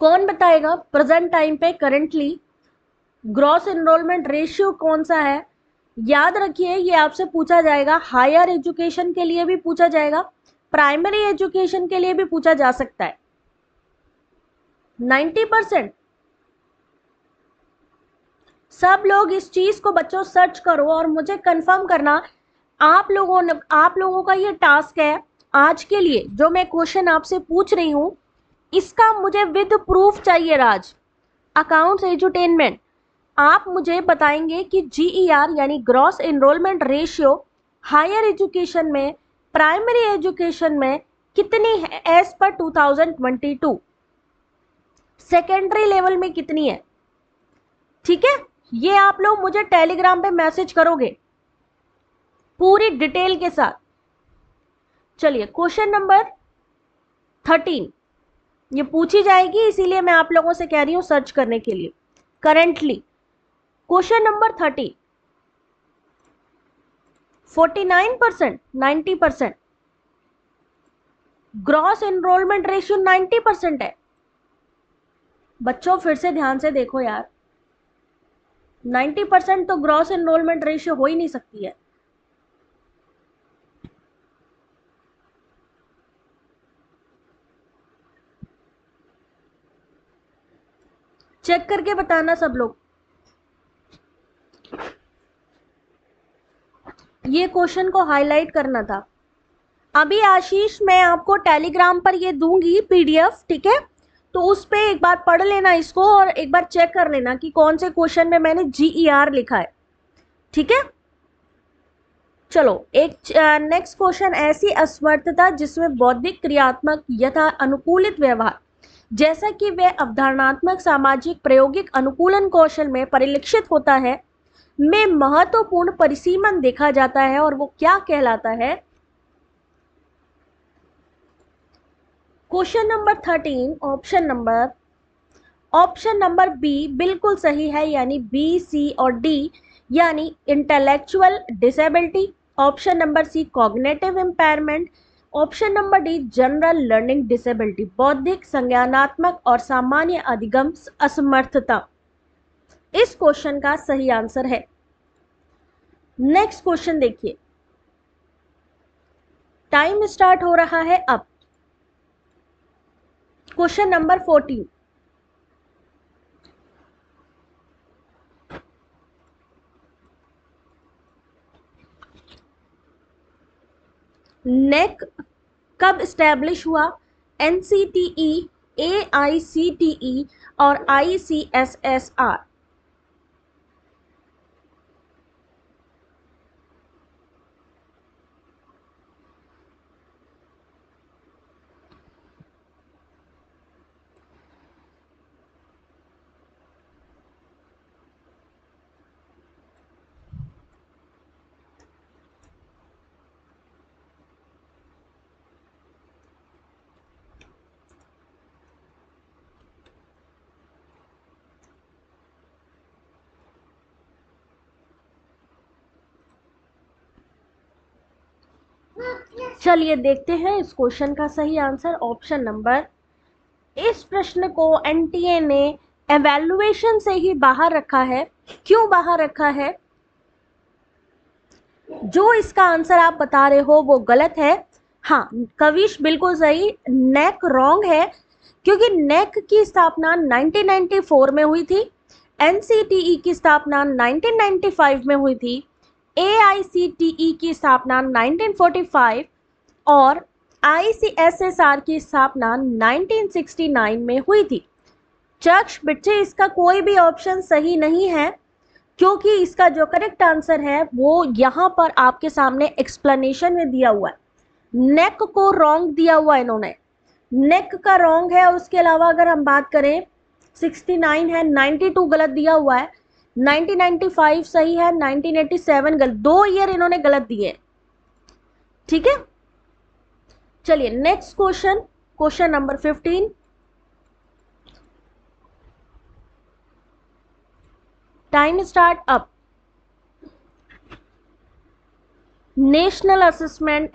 कौन बताएगा? Present time पे करंटली ग्रॉस एनरोलमेंट रेशियो कौन सा है? याद रखिए, ये आपसे पूछा जाएगा। हायर एजुकेशन के लिए भी पूछा जाएगा। प्राइमरी एजुकेशन के लिए भी पूछा जा सकता है। Ninety percent. सब लोग इस चीज़ को बच्चों सर्च करो और मुझे कंफर्म करना, आप लोगों ने, आप लोगों का ये टास्क है आज के लिए, जो मैं क्वेश्चन आपसे पूछ रही हूँ इसका मुझे विद प्रूफ चाहिए राज। अकाउंट्स एजुटेनमेंट आप मुझे बताएँगे कि जीईआर e यानी gross enrolment ratio higher education में प्राइमरी एजुकेशन में कितनी है? एज पर 2022 सेकेंडरी लेवल में कितनी है? ठीक है? ये आप लोग मुझे टेलीग्राम पे मैसेज करोगे। पूरी डिटेल के साथ। चलिए क्वेश्चन नंबर थर्टीन ये पूछी जाएगी, इसीलिए मैं आप लोगों से कह रही हूँ सर्च करने के लिए। Currently question number thirty forty nine percent ninety percent gross enrolment ratio ninety percent है। बच्चों, फिर से ध्यान से देखो यार। नाइन्टी परसेंट तो ग्रॉस एनरोलमेंट रेशियो हो ही नहीं सकती है। चेक करके बताना सब लोग। ये क्वेश्चन को हाईलाइट करना था। अभी आशीष, मैं आपको टेलीग्राम पर ये दूँगी पीडीएफ, ठीक है? तो उस पर एक बार पढ़ लेना इसको और एक बार चेक कर लेना कि कौन से क्वेश्चन में मैंने जी आर e लिखा है, ठीक है? चलो, एक नेक्स्ट क्वेश्चन ऐसी असमर्थता जिसमें बौद्धिक क्रियात्मक यथा अनुकूलित व्यवहार। जैसा कि वह अवधारणात्मक, सामाजिक, प्रायोगिक अनुकूलन कौशल में परिलक्षित होता है, में महत्वपूर्ण परिसीमन देखा जाता है और वो क्या कहलाता है? Question number thirteen option number option number B बिल्कुल सही है, यानी बी सी और डी यानी intellectual disability option number C cognitive impairment option number D, general learning disability, बौद्धिक संज्ञानात्मक और सामान्य अधिगम असमर्थता। इस क्वेश्चन का सही आंसर है। नेक्स्ट क्वेश्चन देखिए। टाइम स्टार्ट हो रहा है अब। Question number fourteen. नेक कब इस्टेब्लिश हुआ? N C T E A I C T E और I C S S R चलिए देखते हैं इस क्वेश्चन का सही आंसर ऑप्शन नंबर इस प्रश्न को एनटीए ने एवेल्युएशन से ही बाहर रखा है। क्यों बाहर रखा है? जो इसका आंसर आप बता रहे हो वो गलत है। हाँ कविश बिल्कुल सही नेक रॉन्ग है, क्योंकि नेक की स्थापना 1994 में हुई थी। एनसीटीई की स्थापना 1995 में हुई थी। एआईसीटीई की स्थापना 1945 और आईसीएसएसआर की स्थापना 1969 में हुई थी। चक्ष बच्चे इसका कोई भी ऑप्शन सही नहीं है, क्योंकि इसका जो करेक्ट आंसर है, वो यहाँ पर आपके सामने एक्सप्लेनेशन में दिया हुआ है। नेक को रॉन्ग दिया हुआ इन्होंने। नेक का रॉन्ग है, उसके अलावा अगर हम बात करें 69 है 92 गलत दिया हुआ है। 1995 सही है 1987 गलत, दो ईयर इन्होंने गलत दिए ठीक है? चलिए next question question number 15 time start up national assessment